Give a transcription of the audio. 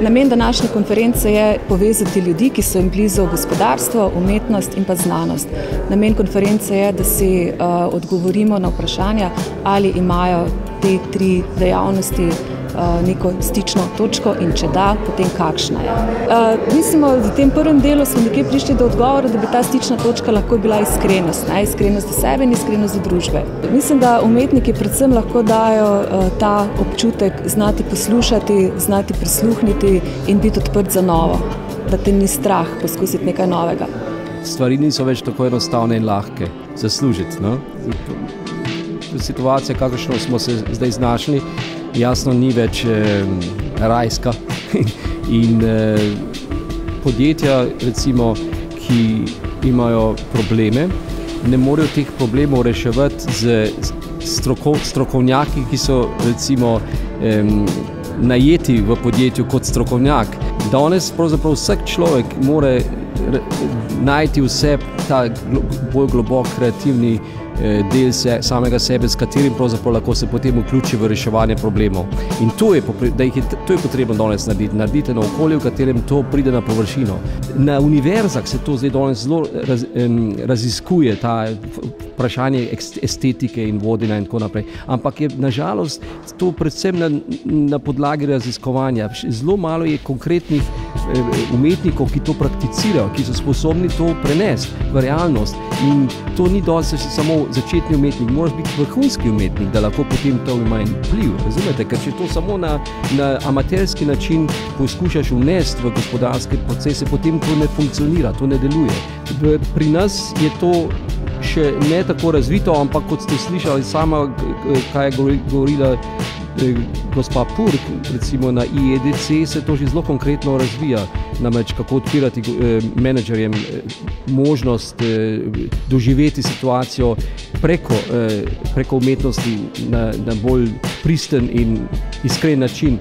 Namen današnje konference je povezati ljudi, ki so jim blizu gospodarstvo, umetnost in pa znanost. Namen konference je, da si uh, odgovorimo na vprašanja, ali imajo te tri dejavnosti neko stično točko in če da, potem kakšna je. Uh, mislimo, da v tem prvem delu smo nekje prišli do odgovora, da bi ta stična točka lahko bila iskrenost, ne? iskrenost do sebe in iskrenost do družbe. Mislim, da umetniki predvsem lahko dajo uh, ta občutek znati poslušati, znati prisluhniti in biti odprt za novo, da te ni strah poskusiti nekaj novega. Stvari niso več tako enostavne in lahke zaslužiti. No? Situacija, kakršno smo se zdaj znašli, jasno ni več eh, rajska. In eh, podjetja, recimo, ki imajo probleme, ne morejo teh problemov reševati z stroko, strokovnjaki, ki so recimo, eh, najeti v podjetju kot strokovnjak. Danes pravzaprav vsak človek mora najti vse ta bolj globok, kreativni. Eh, del se, samega sebe, s katerim lahko se potem vključi v reševanje problemov. In to je, je, to je potrebno danes narediti, narediti na okolje, v katerem to pride na površino. Na univerzah se to zdaj danes zelo raz, um, raziskuje, ta vprašanje estetike in vodenja in tako naprej. Ampak je nažalost to predvsem na, na podlagi raziskovanja. Zelo malo je konkretnih eh, umetnikov, ki to prakticirajo, ki so sposobni to prenesti v realnost. In to ni dosti samo začetni umetnik, moraš biti vrhunski umetnik, da lahko potem to ima vpliv. Razumete? Ker če to samo na, na amaterski način poskušaš vnesti v gospodarske procese, potem to ne funkcionira, to ne deluje. Pri nas je to še ne tako razvito, ampak kot ste slišali, sama, kaj je govorila eh, gospa Purk, recimo na IEDC, se to že zelo konkretno razvija. Namreč kako odpirati eh, menedžerjem eh, možnost eh, doživeti situacijo preko, eh, preko umetnosti na, na bolj pristen in iskren način.